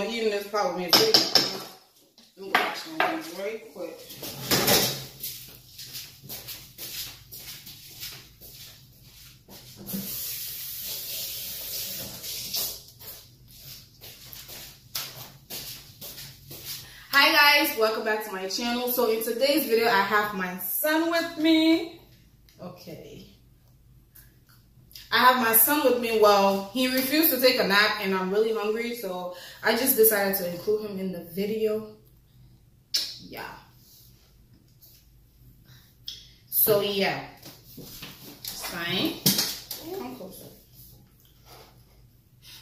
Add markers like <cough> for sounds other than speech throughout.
gonna eat in this with me. Me wash my hands right quick. Hi guys, welcome back to my channel. So in today's video, I have my son with me. Okay. I have my son with me. Well, he refused to take a nap and I'm really hungry. So I just decided to include him in the video. Yeah. So yeah. Fine. Come closer.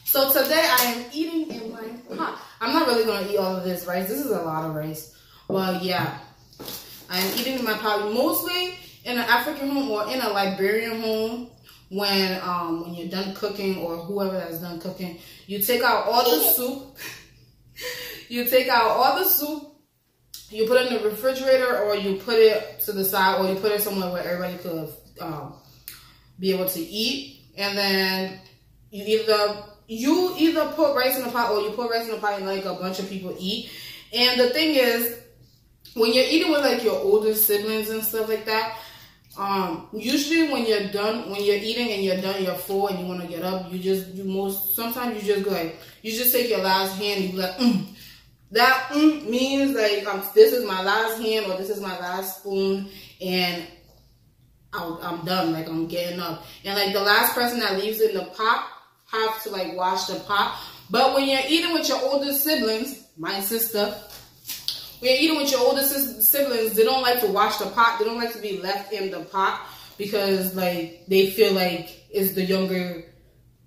So today I am eating in my pot. I'm not really gonna eat all of this rice. This is a lot of rice. Well, yeah. I am eating in my pot mostly in an African home or in a Liberian home when um when you're done cooking or whoever that's done cooking, you take out all the <laughs> soup. you take out all the soup. You put it in the refrigerator or you put it to the side or you put it somewhere where everybody could um, be able to eat. And then you either you either put rice in the pot or you put rice in the pot and like a bunch of people eat. And the thing is, when you're eating with like your older siblings and stuff like that, um, usually when you're done, when you're eating and you're done, you're full and you want to get up, you just, you most, sometimes you just go like, you just take your last hand and you like, mm. That mm means like, um, this is my last hand or this is my last spoon and i I'm done, like I'm getting up. And like the last person that leaves in the pot have to like wash the pot. But when you're eating with your older siblings, my sister, when you're eating with your older siblings, they don't like to wash the pot. They don't like to be left in the pot because like they feel like it's the younger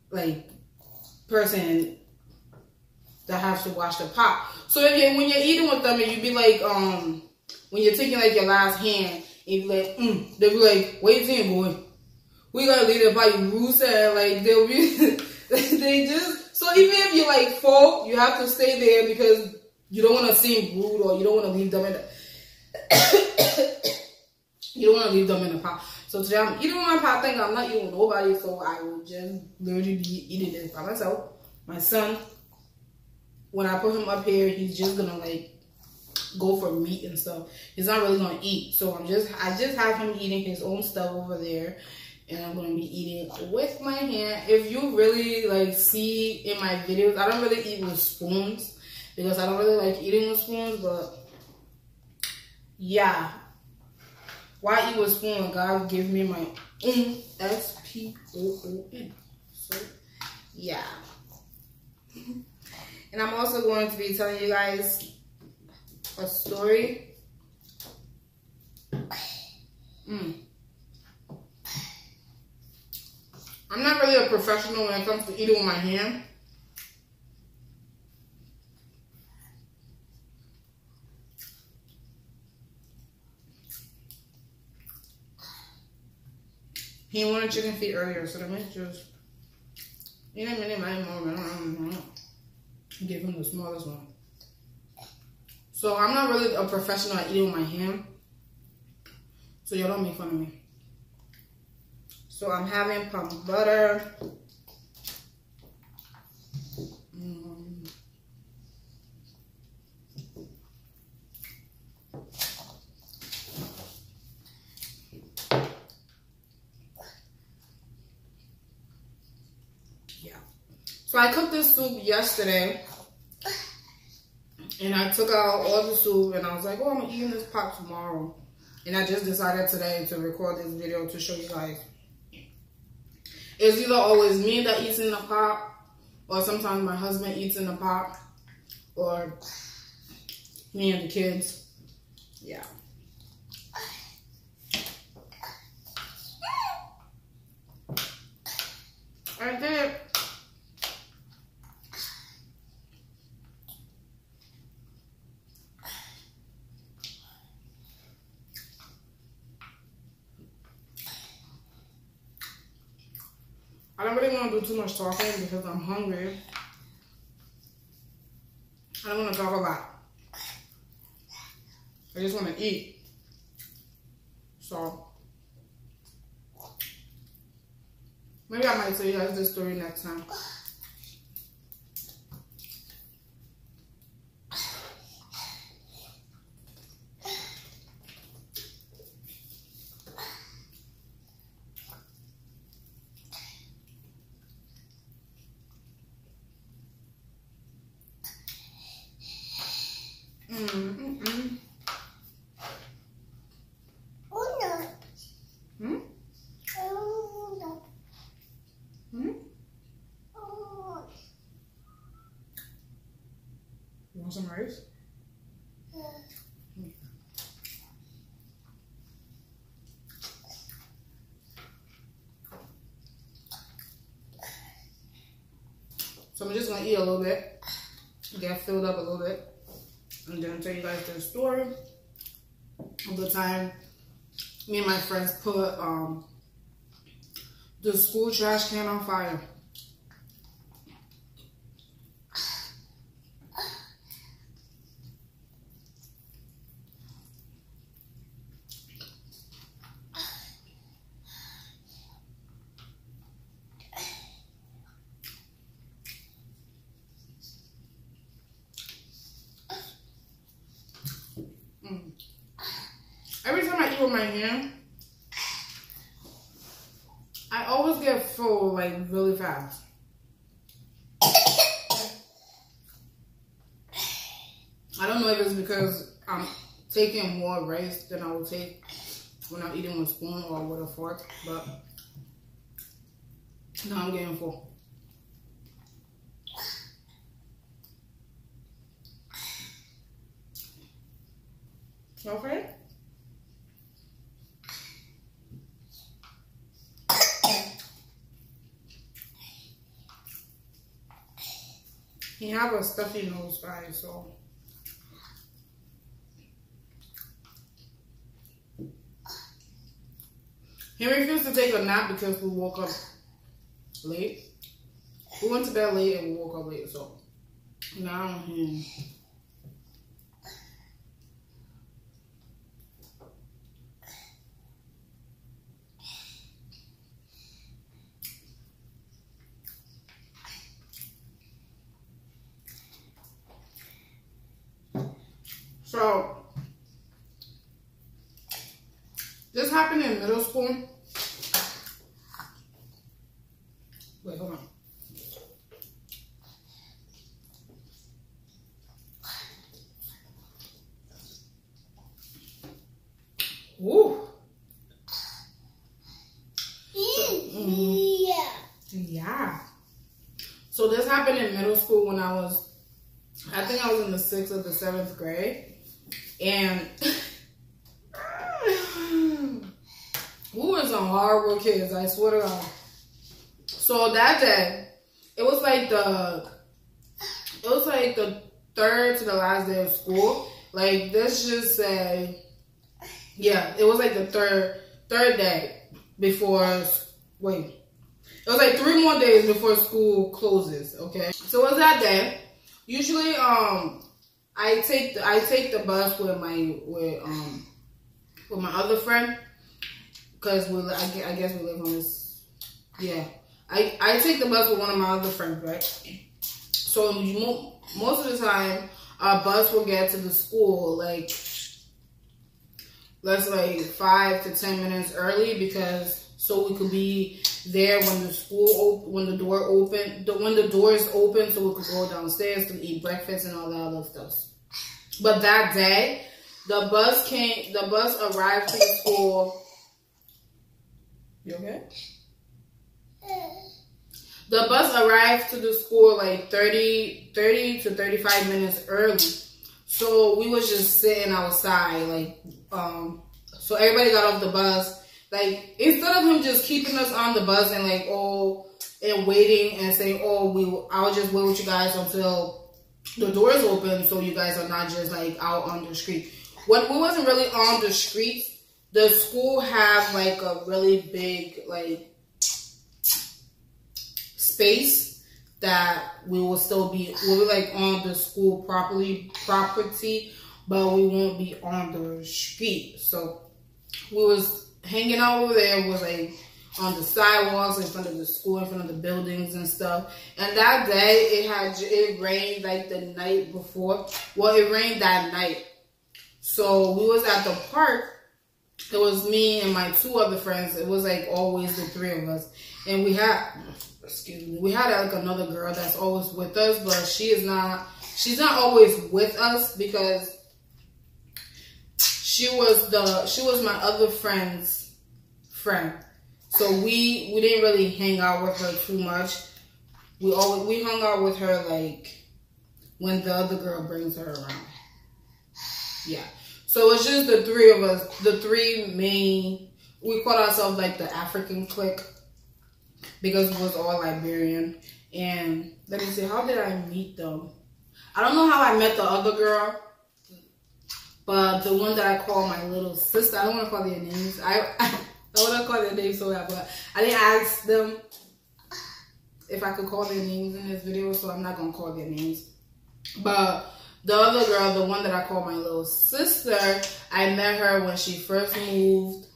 like person that has to wash the pot. So if you when you're eating with them and you be like um when you're taking like your last hand and you be like mm, they be like wait till boy we gotta leave the body loose and like they'll be <laughs> they just so even if you're like full you have to stay there because you don't want to seem rude or you don't want to leave them in the <coughs> you don't want to leave them in the pot. So today I'm eating my pot thing. I'm not eating with nobody, so I will just literally be eating this by myself. My son, when I put him up here, he's just gonna like go for meat and stuff. He's not really gonna eat. So I'm just I just have him eating his own stuff over there. And I'm gonna be eating with my hand. If you really like see in my videos, I don't really eat with spoons because I don't really like eating with spoons, but yeah. Why eat with spoon? God give me my own S P O O N. So yeah. and I'm also going to be telling you guys a story. Mm. I'm not really a professional when it comes to eating with my hand. He wanted chicken feet earlier, so let me just in a minute, my mom, give him the smallest one. So I'm not really a professional at eating with my hand. So y'all don't make fun of me. So I'm having palm butter. So I cooked this soup yesterday. And I took out all the soup and I was like, oh, I'm eating this pot tomorrow. And I just decided today to record this video to show you guys. It's either always me that eats in the pot or sometimes my husband eats in the pot or me and the kids. Yeah. I did. I don't really want to too much talking because I'm hungry. I don't want to talk a lot. I just want to eat. So, maybe I might tell you guys this story next time. Mm-mm. Hmm? Hmm? You want some rice? So I'm just gonna eat a little bit, get filled up a little bit, and then tell you guys the story of the time me and my friends put um, the school trash can on fire. With my hand, I always get full like really fast. I don't know if it's because I'm taking more rice than I would take when I'm eating with a spoon or with a fork, but now I'm getting full. Okay? He have a stuffy nose guys, so. He refused to take a nap because we woke up late. We went to bed late and we woke up late, so. Now he So this happened in middle school. Wait, hold on. Woo. Yeah. Yeah. So this happened in middle school when I was, I think I was in the sixth or the seventh grade, and we were some horrible kids. I swear to God. So that day, it was like the, it was like the third to the last day of school. Like just say, yeah, it was like the third third day before. Wait, it was like three more days before school closes. Okay, so it was that day. Usually, um, I take the I take the bus with my with um with my other friend because we I, I guess we live on this. Yeah, I I take the bus with one of my other friends, right? So most of the time, our bus will get to the school like let's like five to ten minutes early because so we could be there when the school when the door open when the doors open so we could go downstairs to eat breakfast and all that other stuff. But that day, the bus came. The bus arrived to the school. You okay? The bus arrived to the school like 30, 30 to 35 minutes early. So we was just sitting outside, like, um, so everybody got off the bus. Like, instead of him just keeping us on the bus and like, oh, and waiting and saying, oh, we, I'll just wait with you guys until the doors open so you guys are not just like out on the street. When we wasn't really on the streets, the school have like a really big like space that we will still be we'll be like on the school properly property, but we won't be on the street. So we was hanging out over there was like on the sidewalks in front of the school, in front of the buildings and stuff. And that day it had it rained like the night before. Well, it rained that night. So we was at the park. It was me and my two other friends. It was like always the three of us, and we had excuse me, we had like another girl that's always with us, but she is not. She's not always with us because she was the she was my other friend's friend. So we we didn't really hang out with her too much. We always we hung out with her like when the other girl brings her around. Yeah. So it's just the three of us, the three main. We call ourselves like the African clique because it was all Liberian. And let me see, how did I meet them? I don't know how I met the other girl, but the one that I call my little sister, I don't want to call their names. I <laughs> I, I want to call their names so bad, but I didn't ask them if I could call their names in this video, so I'm not gonna call their names. But the other girl, the one that I call my little sister, I met her when she first moved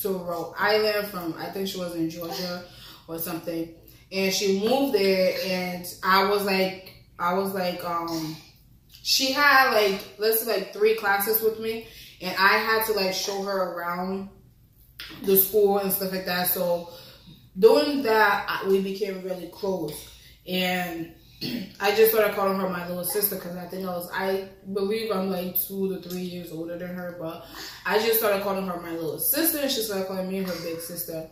to Rhode Island from I think she was in Georgia or something. And she moved there and I was like I was like um she had like let's say like three classes with me and I had to like show her around the school and stuff like that. So doing that we became really close. And <clears throat> I just started calling her my little sister because I think I was, I believe I'm like two to three years older than her, but I just started calling her my little sister and she started calling me her big sister.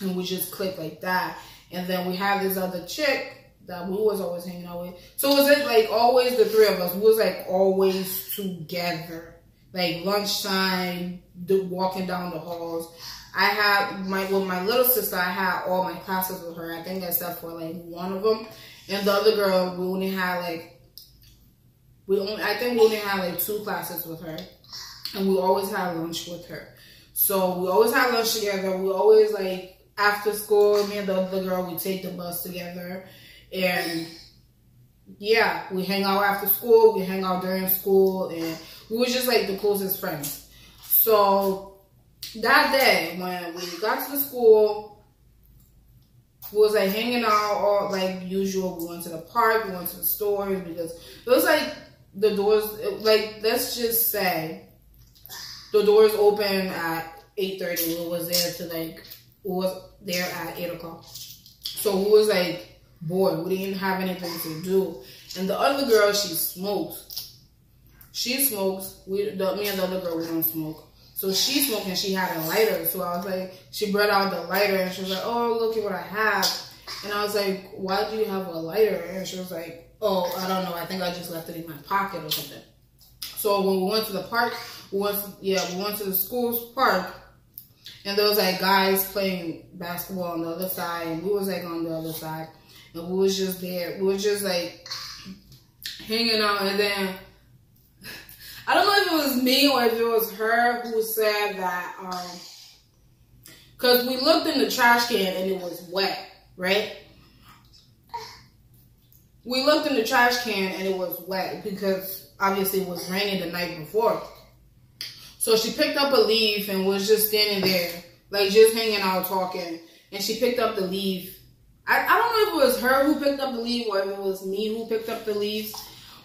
And we just clicked like that. And then we have this other chick that we was always hanging out with. So it was it like always the three of us? We was like always together. Like lunchtime, the, walking down the halls. I had my with my little sister. I had all my classes with her. I think except for like one of them. And the other girl, we only had like, we only, I think we only had like two classes with her. And we always had lunch with her. So we always had lunch together. We always like, after school, me and the other girl, we take the bus together. And yeah, we hang out after school, we hang out during school, and we were just like the closest friends. So that day, when we got to the school, we was like hanging out all like usual. We went to the park, we went to the stores because it was like the doors. Like let's just say the doors open at eight thirty. We was there to like was there at eight o'clock. So we was like bored. We didn't have anything to do. And the other girl, she smokes. She smokes. We the, me and the other girl we don't smoke. So she smoked and she had a lighter. So I was like, she brought out the lighter and she was like, oh, look at what I have. And I was like, why do you have a lighter? And she was like, oh, I don't know. I think I just left it in my pocket or something. So when we went to the park, we went to, yeah, we went to the school's park and there was like guys playing basketball on the other side and we was like on the other side and we was just there. We was just like hanging out and then I don't know if it was me or if it was her who said that, um, cause we looked in the trash can and it was wet, right? We looked in the trash can and it was wet because obviously it was raining the night before. So she picked up a leaf and was just standing there, like just hanging out talking. And she picked up the leaf. I, I don't know if it was her who picked up the leaf or if it was me who picked up the leaves.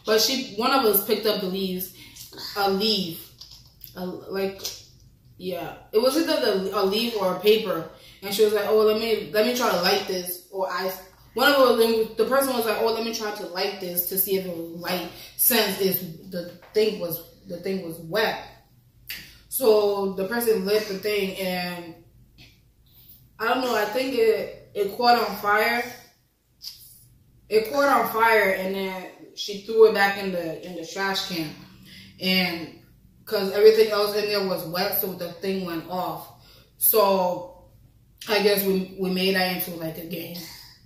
But she, one of us picked up the leaves a leaf, a, like yeah, it was either a leaf or a paper, and she was like, "Oh, let me let me try to light this," or I. One of them, the person was like, "Oh, let me try to light this to see if it will light." Since this, the thing was the thing was wet, so the person lit the thing, and I don't know. I think it it caught on fire. It caught on fire, and then she threw it back in the in the trash can and because everything else in there was wet, so the thing went off. So I guess we we made that into like a game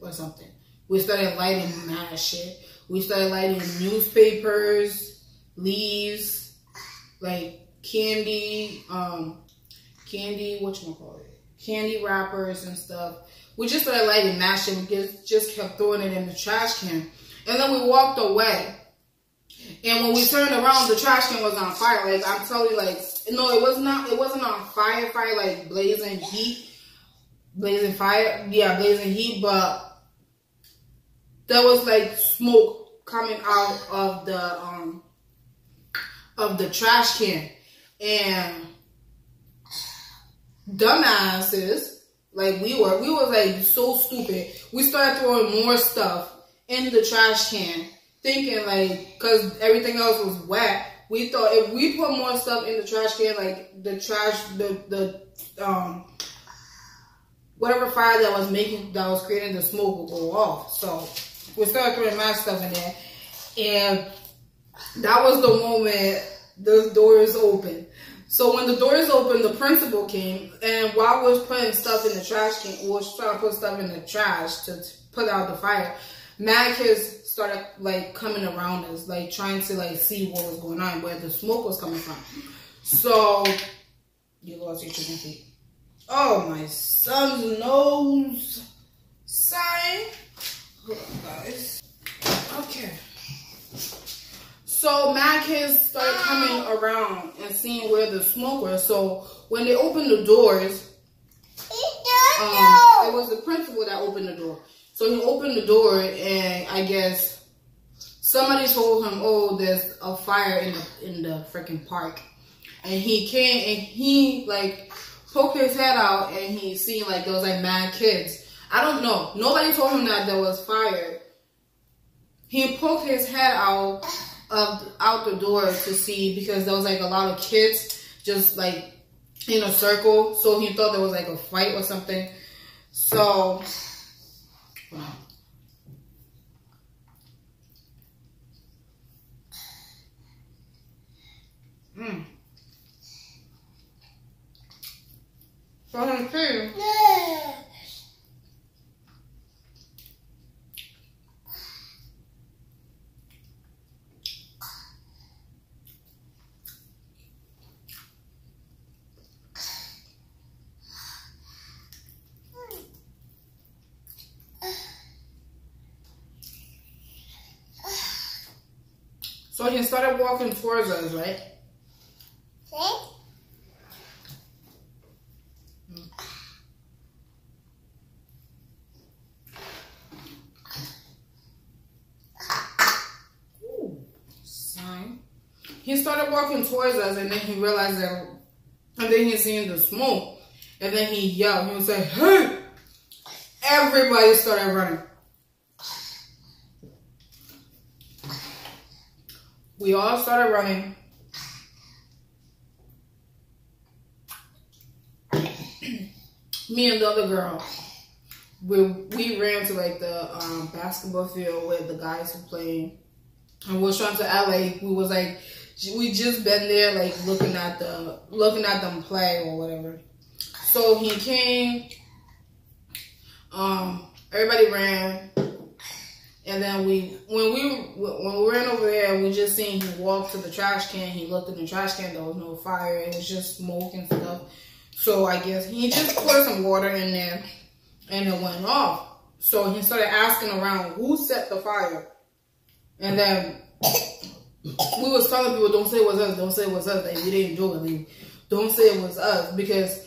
or something. We started lighting mad shit. We started lighting newspapers, leaves, like candy, um, candy, what you call it, candy wrappers and stuff. We just started lighting shit. We just, just kept throwing it in the trash can, and then we walked away. And when we turned around, the trash can was on fire. Like I'm you, like no, it was not. It wasn't on fire, fire like blazing heat, blazing fire. Yeah, blazing heat, but there was like smoke coming out of the um of the trash can, and dumbasses like we were, we were like so stupid. We started throwing more stuff in the trash can thinking like, cause everything else was wet, we thought if we put more stuff in the trash can, like the trash, the the um whatever fire that was making that was creating the smoke will go off. So we started throwing my stuff in there, and that was the moment the door is open. So when the door is open, the principal came, and while we was putting stuff in the trash can, we was trying to put stuff in the trash to put out the fire. Mad kids started like coming around us, like trying to like see what was going on, where the smoke was coming from. So you lost your chicken feet. Oh, my son's nose sign. Guys. Okay. So mad kids started coming around and seeing where the smoke was. So when they opened the doors, um, it was the principal that opened the door. So he opened the door, and I guess somebody told him, "Oh, there's a fire in the in the freaking park." And he came and he like poked his head out, and he seen like was like mad kids. I don't know. Nobody told him that there was fire. He poked his head out of out the door to see because there was like a lot of kids just like in a circle. So he thought there was like a fight or something. So Mm. So him too. So he started walking towards us, right? Ooh. He started walking towards us, and then he realized that, and then he seen the smoke, and then he yelled. He was like, "Hey!" Everybody started running. We all started running. Me and the other girl, we we ran to like the um, basketball field where the guys were playing, and we was trying to act like we was like we just been there like looking at the looking at them play or whatever. So he came. Um, everybody ran. And then we, when we when we ran over there, we just seen him walk to the trash can. He looked in the trash can. There was no fire. It was just smoke and stuff. So I guess he just poured some water in there, and it went off. So he started asking around who set the fire, and then we was telling people, "Don't say it was us. Don't say it was us. Like, we didn't do it. Don't say it was us because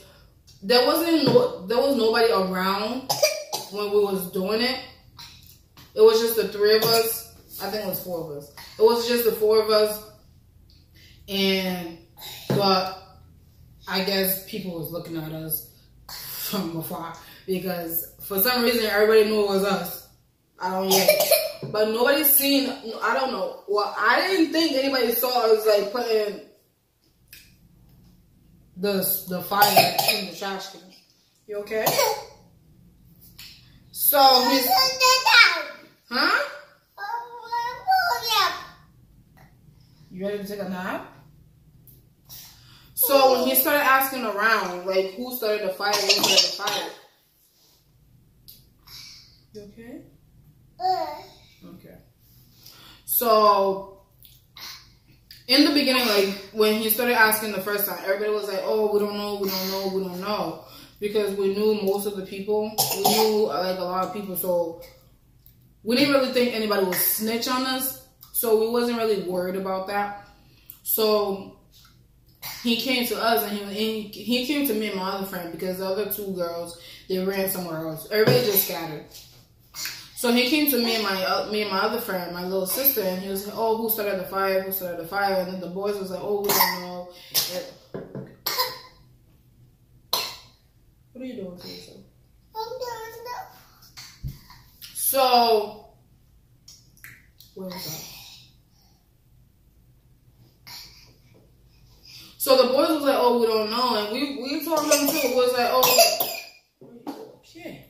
there wasn't no, there was nobody around when we was doing it." It was just the three of us. I think it was four of us. It was just the four of us. And but I guess people was looking at us from afar because for some reason everybody knew it was us. I don't get <laughs> it. But nobody seen I don't know. Well I didn't think anybody saw us like putting the the fire in the trash can. You okay? <laughs> So he's Huh? You ready to take a nap? So when he started asking around, like who started the fire, who started the fire? You okay? Okay. So in the beginning, like when he started asking the first time, everybody was like, "Oh, we don't know, we don't know, we don't know," because we knew most of the people. We knew like a lot of people, so we didn't really think anybody would snitch on us, so we wasn't really worried about that. So he came to us and he, he he came to me and my other friend because the other two girls they ran somewhere else. Everybody just scattered. So he came to me and my uh, me and my other friend, my little sister, and he was like, "Oh, who started the fire? Who started the fire?" And then the boys was like, "Oh, we don't know." And, what are you doing to yourself? So, where was? So the boys was like, "Oh, we don't know," and we we told them too. It was like, "Oh, okay."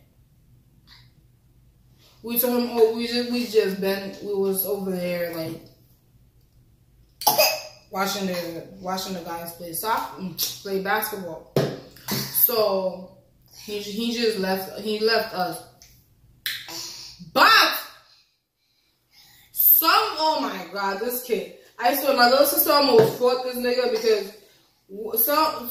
We told him, "Oh, we just we just been we was over there like watching the watching the guys play soccer, mm, play basketball." So he he just left he left us, but some oh my god, this kid. I swear my little sister almost fought this nigga because some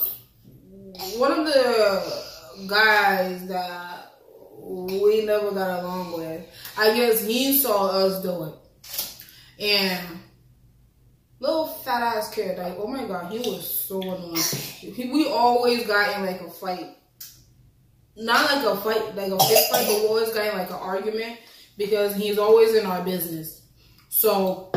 one of the guys that we never got along with, I guess he saw us do it. And little fat ass kid, like, oh my god, he was so annoying. He, we always got in like a fight. Not like a fight, like a fist fight, but we always got like an argument because he's always in our business. So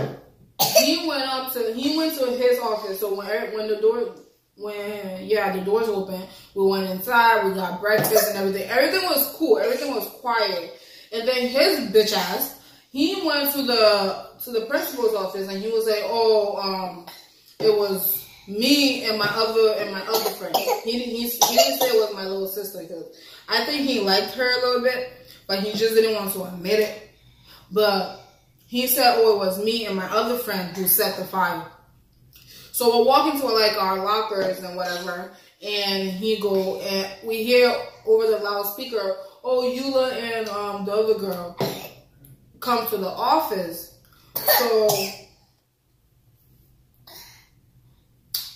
he went up to he went to his office. So when when the door when yeah the doors open, we went inside. We got breakfast and everything. Everything was cool. Everything was quiet. And then his bitch ass he went to the to the principal's office and he was like, oh um it was me and my other and my other friend. He didn't he, he didn't say it was my little sister because I think he liked her a little bit, but he just didn't want to admit it. But he said, oh, it was me and my other friend who set the fire. So we're walking to like our lockers and whatever, and he go and we hear over the loudspeaker, oh, Ulla and um, the other girl come to the office. So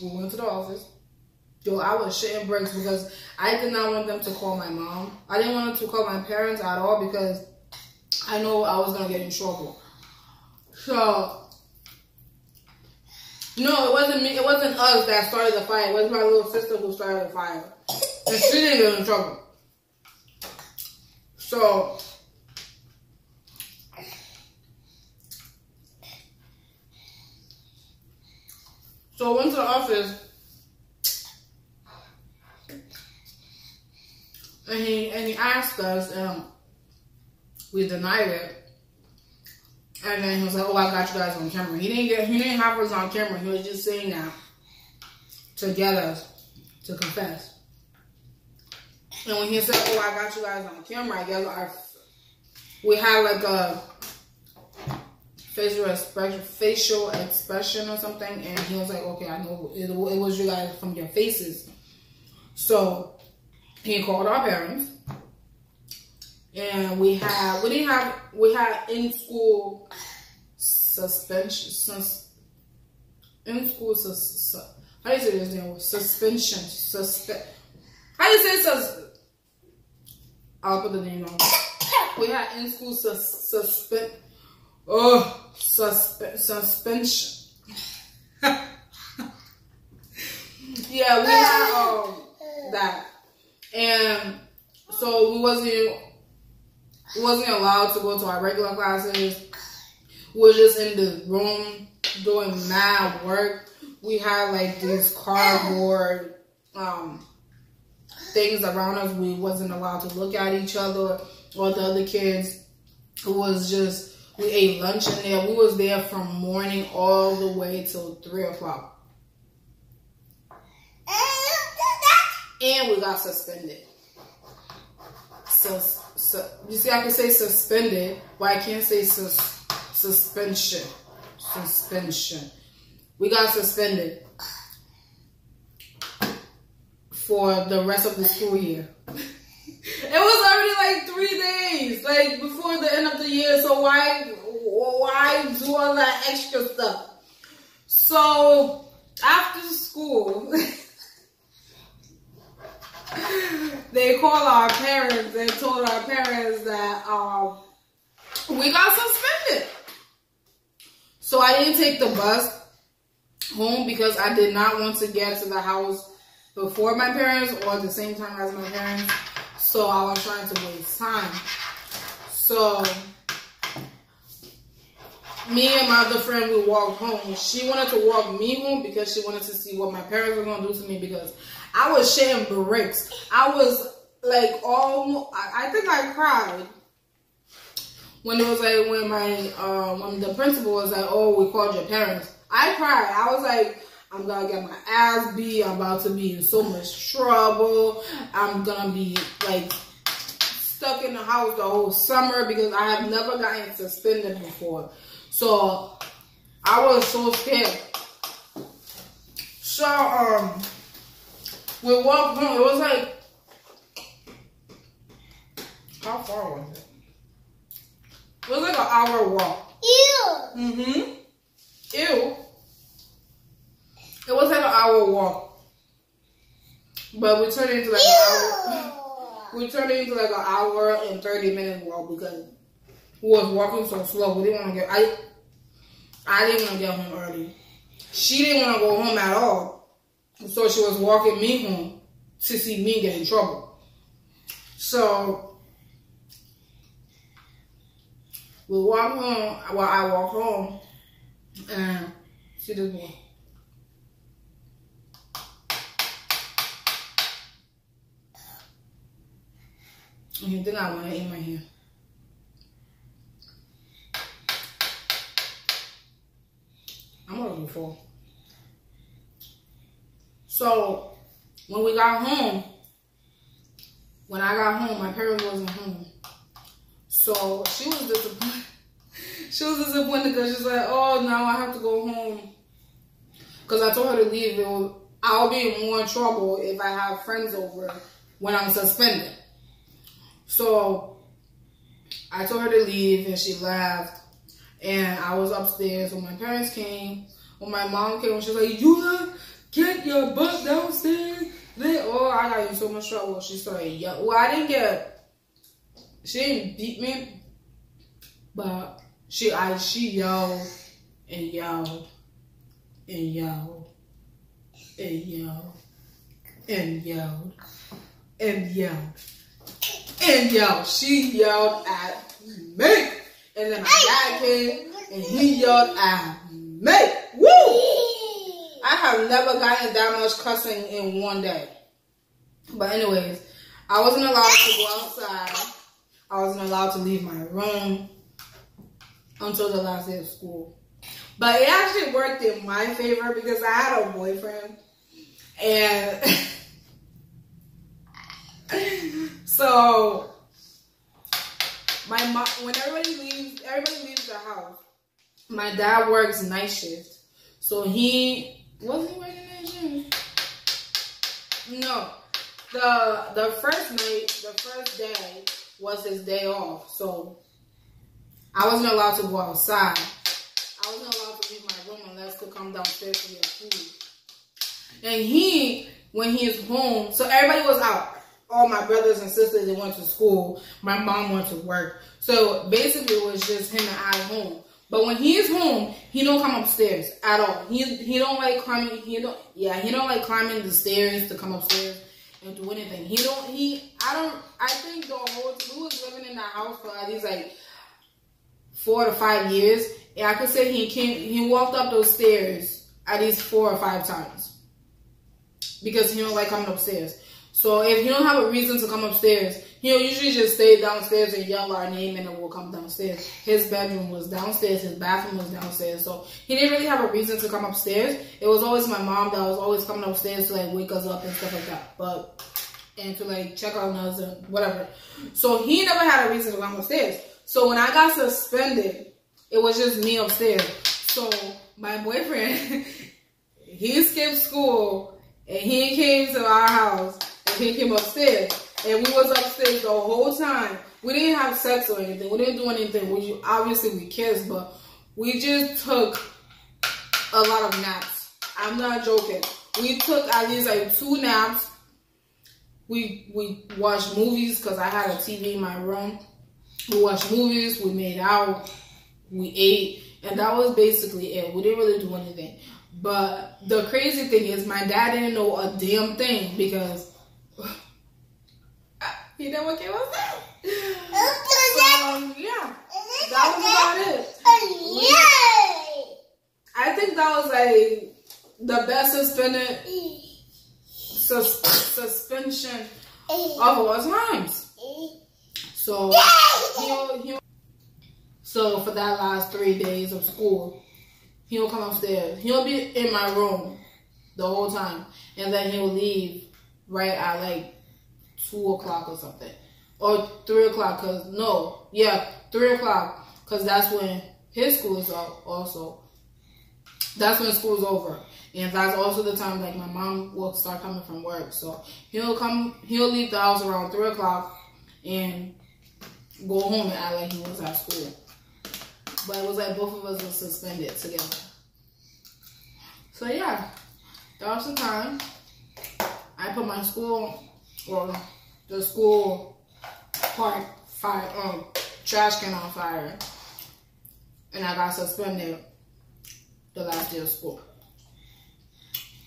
we went to the office. Yo, I was shitting bricks because I did not want them to call my mom. I didn't want them to call my parents at all because I know I was gonna get in trouble. So no, it wasn't me. It wasn't us that started the fire. It was my little sister who started the fire, and she didn't get in trouble. So. So I went to the office and he and he asked us, and we denied it. And then he was like, "Oh, I got you guys on camera." He didn't get, he didn't have us on camera. He was just saying that to get us to confess. And when he said, "Oh, I got you guys on camera," I guess our we had like a facial expression, facial expression or something, and he was like, "Okay, I know it, it was you guys from your faces." So he called our parents and we had we didn't have we had in school suspension sus, in school sus, sus, how do you say this name suspension suspe how do you say sus I'll put the name on we had in school sus, suspend oh suspe, suspension <laughs> yeah we had um that and so we wasn't wasn't allowed to go to our regular classes. We were just in the room doing mad work. We had like these cardboard um, things around us. We wasn't allowed to look at each other or the other kids. It was just we ate lunch in there. We was there from morning all the way till three o'clock. And we got suspended. So you see, I can say suspended, but I can't say sus- suspension. Suspension. We got suspended for the rest of the school year. It was already like three days, like before the end of the year. So why, why do all that extra stuff? So after school. <laughs> they called our parents and told our parents that um, we got suspended. So I didn't take the bus home because I did not want to get to the house before my parents or at the same time as my parents. So I was trying to waste time. So me and my other friend we walked home. She wanted to walk me home because she wanted to see what my parents were gonna do to me because I was shitting bricks. I was like all I, I think I cried when it was like when my um when the principal was like, Oh, we called your parents. I cried. I was like I'm gonna get my ass beat. I'm about to be in so much trouble. I'm gonna be like stuck in the house the whole summer because I have never gotten suspended before. So I was so scared. So um we walked home. It was like how far was it? It was like an hour walk. Ew. Mm-hmm. Ew. It was like an hour walk. But we turned it into like an hour. We turned into like an hour and 30 minute walk because we was walking so slow. We didn't want to get I I didn't want to get home early. She didn't want to go home at all. So she was walking me home to see me get in trouble. So we walk home. Well, I walk home, and she just go. You think I want to eat my hair? I'm already full. So when we got home, when I got home, my parents wasn't home. So she was disappointed. <laughs> she was disappointed because she's like, oh, now I have to go home. Because I told her to leave. It I'll be in more trouble if I have friends over when I'm suspended. So I told her to leave and she left. And I was upstairs when my parents came. When my mom came, she was like, you get your butt downstairs. Then, oh, I got in so much trouble. She started yelling. Well, I didn't get, she didn't beat me, but she, I, she yelled and yelled and yelled and yelled and yelled and yelled and yelled. And yell, she yelled at me. And then my dad came and he yelled at me. Woo! I have never gotten that much cussing in one day. But anyways, I wasn't allowed to go outside. I wasn't allowed to leave my room until the last day of school. But it actually worked in my favor because I had a boyfriend. And <laughs> so my mom when everybody leaves everybody leaves the house. My dad works night shift. So he wasn't he working night shift? No. The the first night, the first day was his day off. So I wasn't allowed to go outside. I wasn't allowed to leave my room unless to come downstairs to get food. And he, when he is home, so everybody was out. All my brothers and sisters, they went to school. My mom went to work. So basically, it was just him and I home. But when he is home, he don't come upstairs at all. He he don't like climbing. He don't yeah. He don't like climbing the stairs to come upstairs and do anything. He don't. He I don't. I think the whole we was living in that house for at least like four to five years. And I could say he came. He walked up those stairs at least four or five times because he don't like coming upstairs. So if he don't have a reason to come upstairs, he'll usually just stay downstairs and yell our name and then we'll come downstairs. His bedroom was downstairs, his bathroom was downstairs. So he didn't really have a reason to come upstairs. It was always my mom that was always coming upstairs to like wake us up and stuff like that. But and to like check on us and whatever. So he never had a reason to come upstairs. So when I got suspended, it was just me upstairs. So my boyfriend, <laughs> he skipped school and he came to our house and he came upstairs. And we was upstairs the whole time. We didn't have sex or anything. We didn't do anything. We obviously we kissed, but we just took a lot of naps. I'm not joking. We took at least like two naps. We we watched movies because I had a TV in my room. We watched movies. We made out. We ate, and that was basically it. We didn't really do anything. But the crazy thing is, my dad didn't know a damn thing because he never came upstairs. So, um, yeah, that was about it. I think that was like the best suspended sus- suspension of all times. So he'll, he'll, so for that last three days of school, he'll come upstairs. He'll be in my room the whole time, and then he'll leave right at like two o'clock or something, or three o'clock. Cause no, yeah, three o'clock, cause that's when his school is out. Also, that's when school's over, and that's also the time like my mom will start coming from work. So he'll come, he'll leave the house around three o'clock, and go home and act like he was at school. But it was like both of us were suspended together. So yeah, that was the time. I put my school or the school park fire um trash can on fire. And I got suspended the last day of school.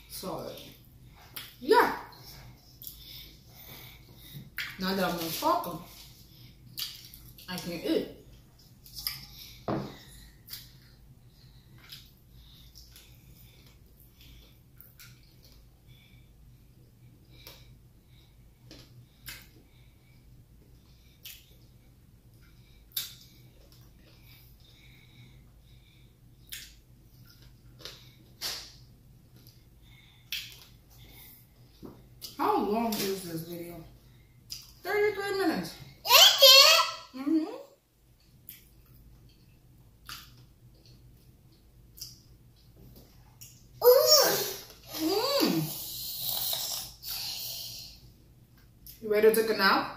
So yeah. Now that I'm talking, I can eat. How long is this video? 33 minutes. Mm-hmm. Mm. You ready to take a nap?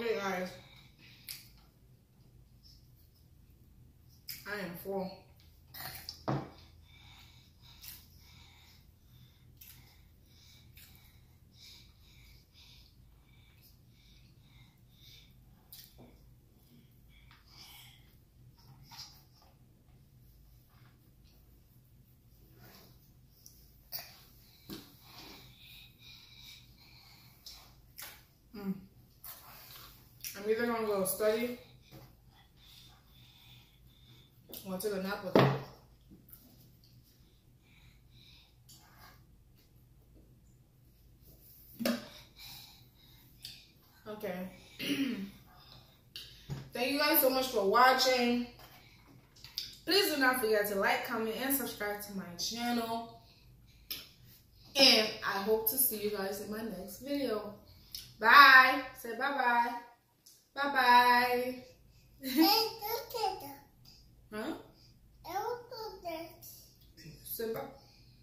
Okay, guys. I am full. Mm. Gonna go study or take a nap with them. Okay. <clears throat> Thank you guys so much for watching. Please do not forget to like, comment, and subscribe to my channel. And I hope to see you guys in my next video. Bye. Say bye-bye. Bye bye. <laughs> huh? Simba.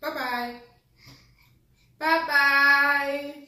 Bye bye. Bye bye.